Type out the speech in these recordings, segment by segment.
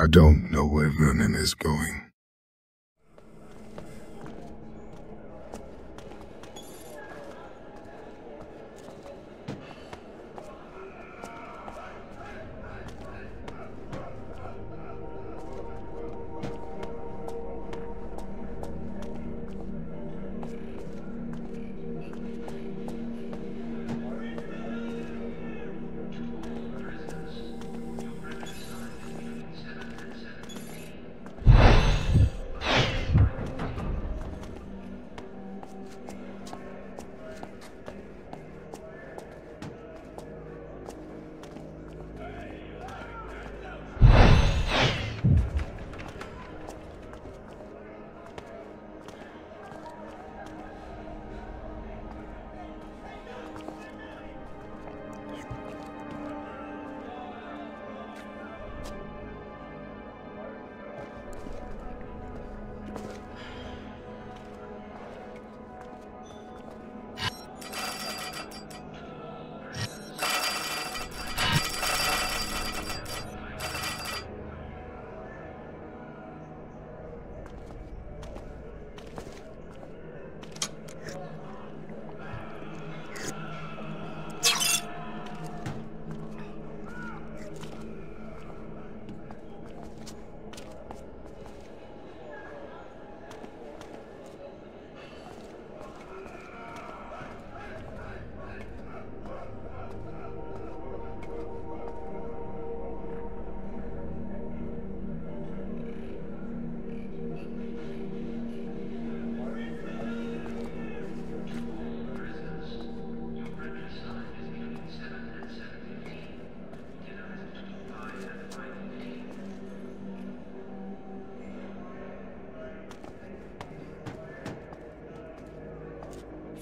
I don't know where Vernon is going.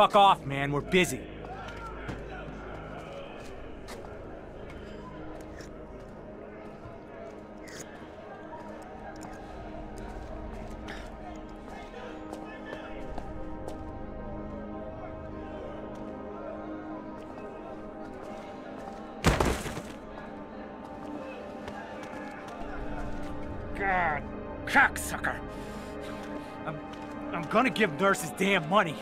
Fuck off, man. We're busy. God, cocksucker. I'm, I'm gonna give Nurse his damn money.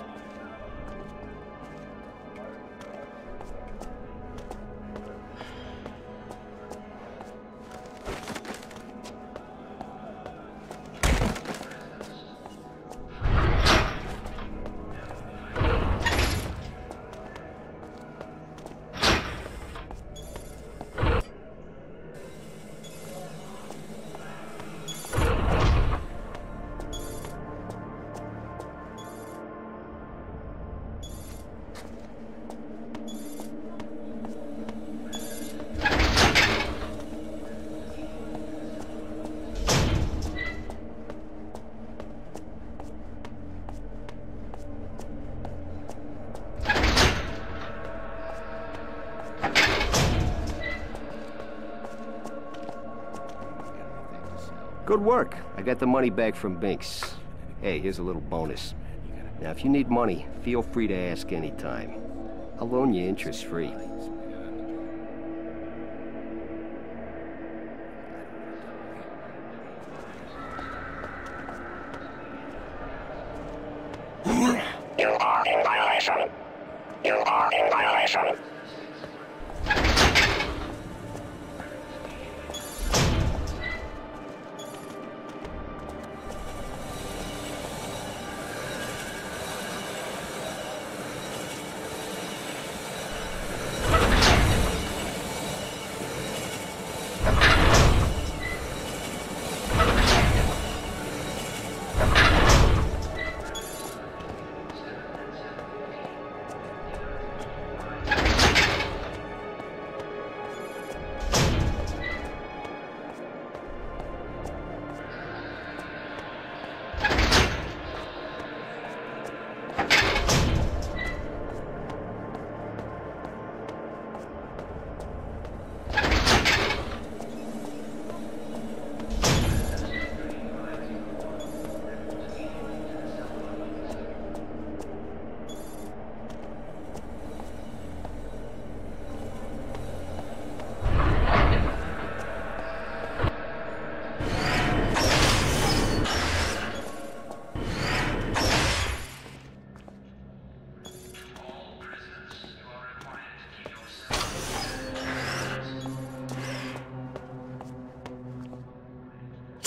Good work. I got the money back from Binks. Hey, here's a little bonus. Now, if you need money, feel free to ask anytime. I'll loan you interest-free.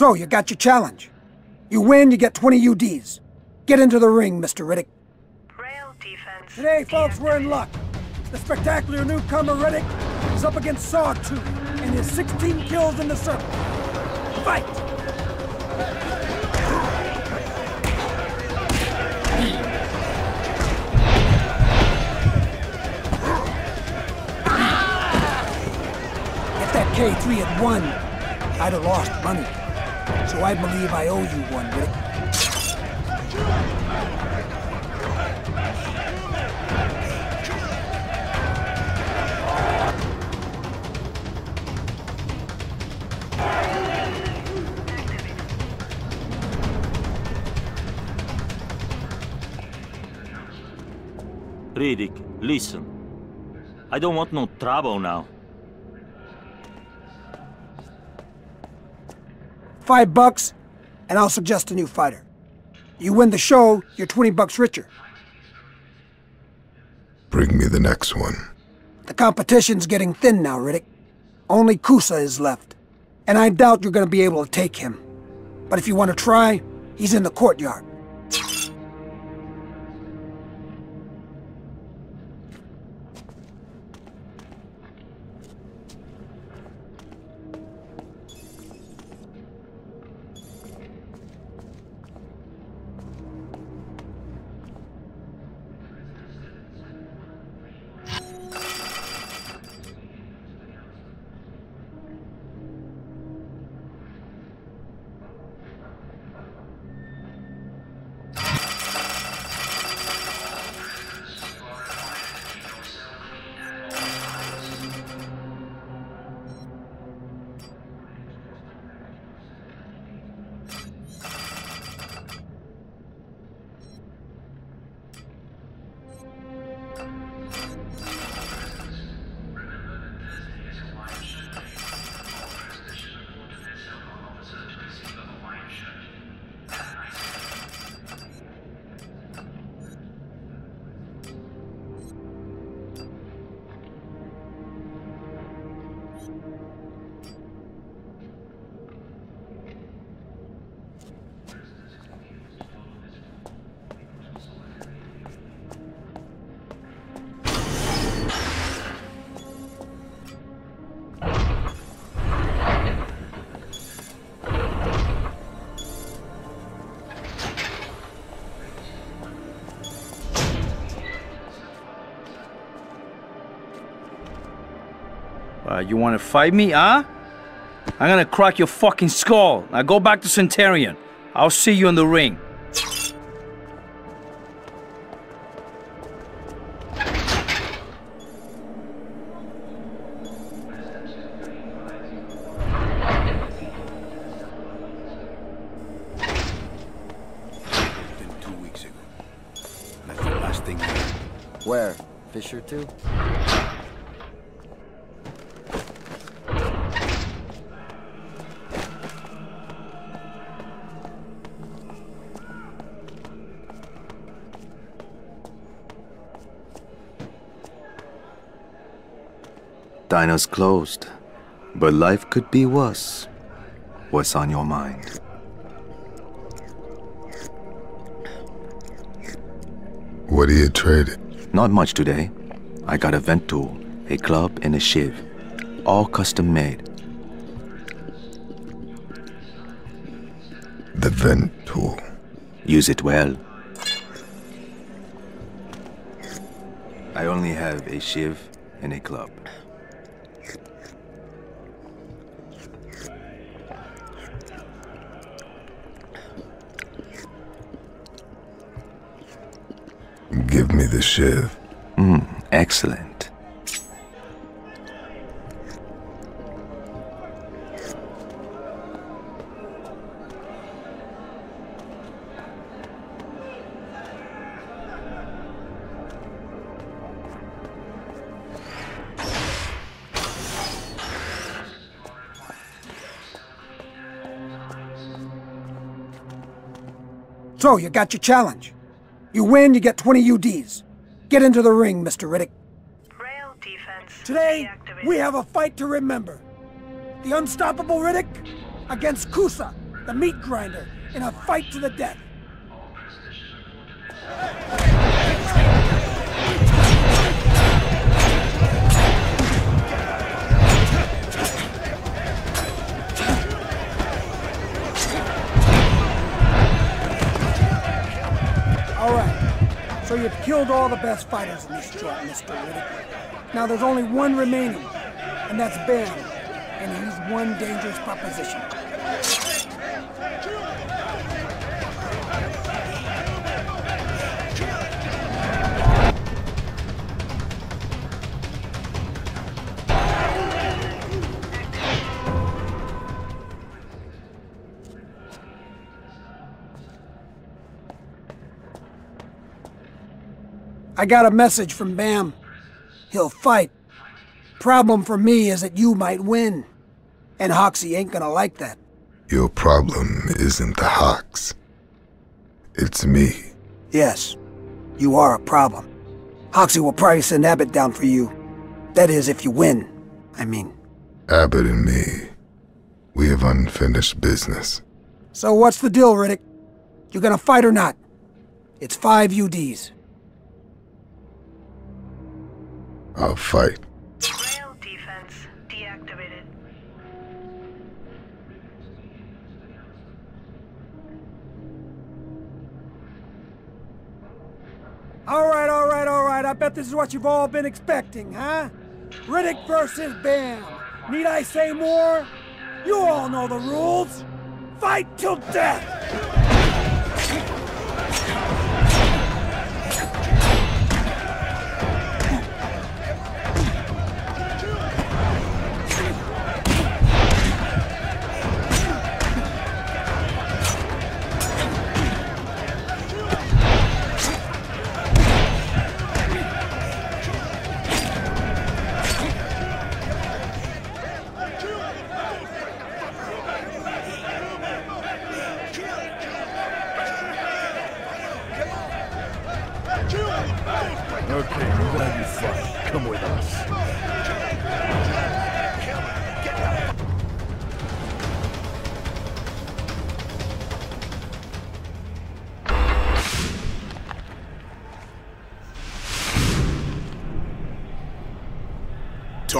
So, you got your challenge. You win, you get 20 UDs. Get into the ring, Mr. Riddick. Rail defense. Today, folks, we're in luck. The spectacular newcomer Riddick is up against Sawtooth and his 16 kills in the circle. Fight! If that K3 had won, I'd have lost money. So I believe I owe you one, Riddick. Riddick, listen. I don't want no trouble now. Five bucks, and I'll suggest a new fighter. You win the show, you're 20 bucks richer. Bring me the next one. The competition's getting thin now, Riddick. Only Kusa is left. And I doubt you're gonna be able to take him. But if you want to try, he's in the courtyard. Uh, you want to fight me, huh? I'm gonna crack your fucking skull. Now go back to Centurion. I'll see you in the ring. Two weeks ago. That's the last thing. Where? Fisher too? Diner's closed, but life could be worse. What's on your mind? What do you traded? Not much today. I got a vent tool, a club, and a shiv. All custom made. The vent tool. Use it well. I only have a shiv and a club. Give me the shiv. Hmm, excellent. So, you got your challenge. You win, you get 20 UDs. Get into the ring, Mr. Riddick. Rail defense. Today, deactivated. we have a fight to remember. The unstoppable Riddick against Kusa, the meat grinder, in a fight to the death. So you've killed all the best fighters in this joint, Mr. Riddick. Now there's only one remaining, and that's Bam. And he's one dangerous proposition. I got a message from Bam. He'll fight. Problem for me is that you might win. And Hoxie ain't gonna like that. Your problem isn't the Hawks. It's me. Yes, you are a problem. Hoxie will probably send Abbott down for you. That is, if you win. I mean. Abbott and me, we have unfinished business. So what's the deal, Riddick? You gonna fight or not? It's five UDs. I'll fight. Rail defense deactivated. All right, all right, all right. I bet this is what you've all been expecting, huh? Riddick versus Bam. Need I say more? You all know the rules. Fight till death.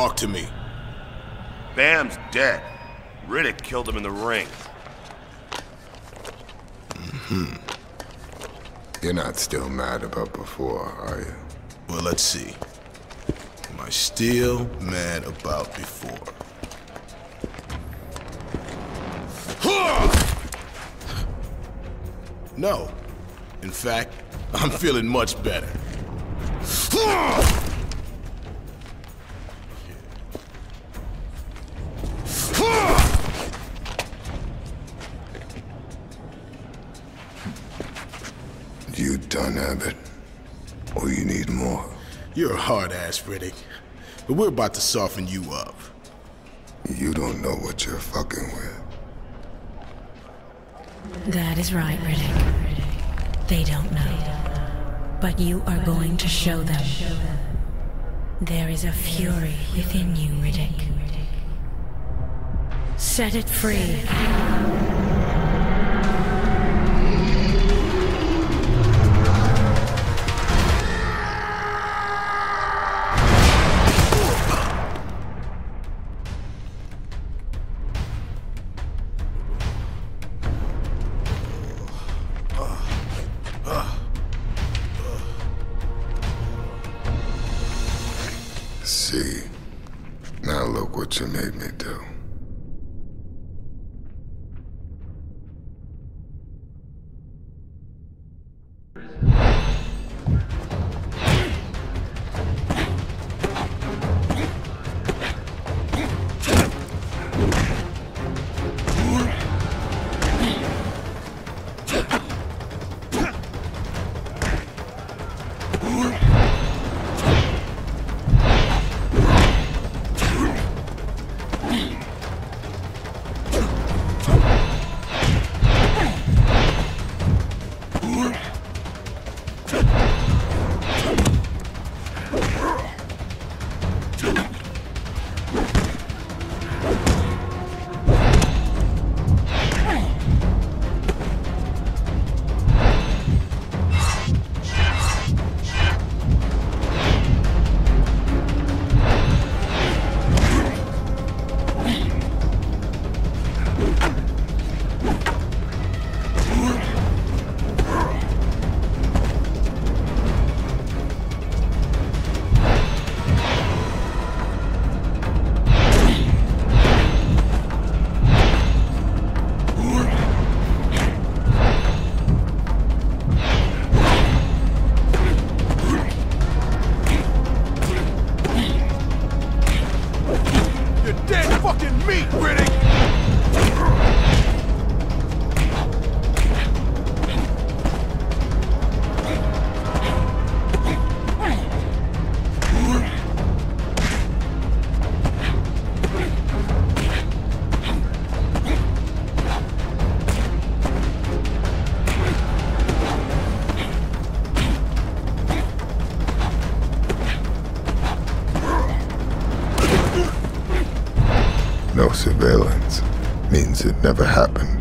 Talk to me. Bam's dead. Riddick killed him in the ring. Mm hmm You're not still mad about before, are you? Well, let's see. Am I still mad about before? No. In fact, I'm feeling much better. You done, Abbott? Or you need more? You're a hard ass, Riddick. But we're about to soften you up. You don't know what you're fucking with. That is right, Riddick. They don't know. But you are going to show them. There is a fury within you, Riddick. Set it free. No surveillance means it never happened.